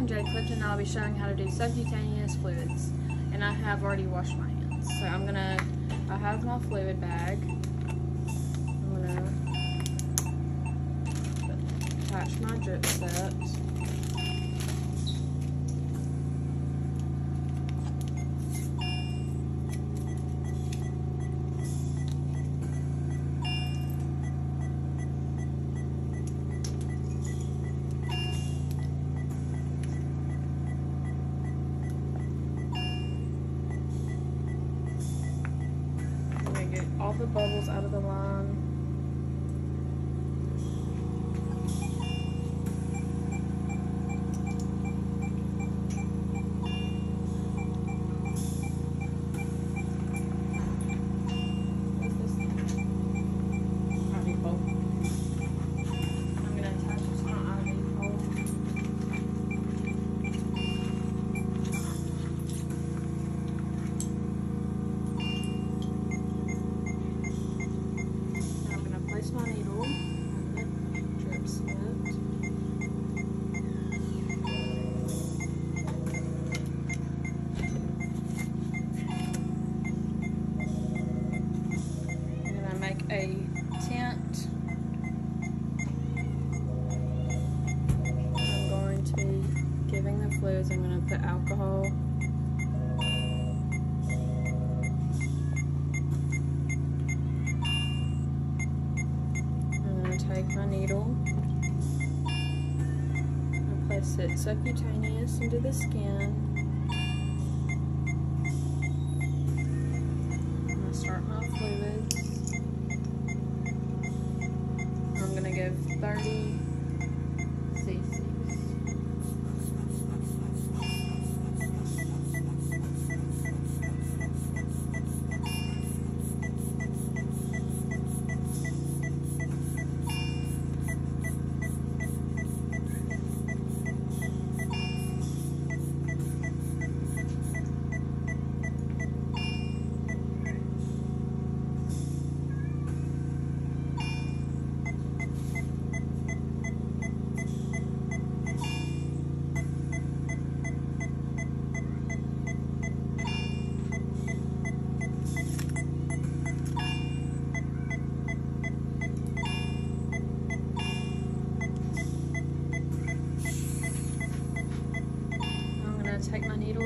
I'm Jade Clifton. and I'll be showing how to do subcutaneous fluids, and I have already washed my hands. So I'm gonna, I have my fluid bag. I'm gonna attach my drip set. I'm gonna get all the bubbles out of the line. What's this? IV pole. I'm gonna attach this to my IV pole. Now I'm gonna place my needle on the drip set. I'm gonna make a tent. I'm going to be giving the fluids. I'm gonna put alcohol. I'm going to take my needle and place it subcutaneous into the skin.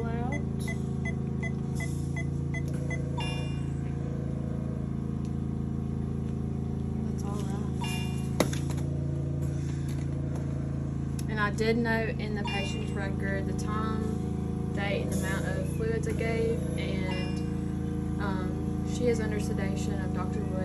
Out. That's all right. And I did note in the patient's record the time, date, and amount of fluids I gave, and um, she is under sedation of Dr. Wood.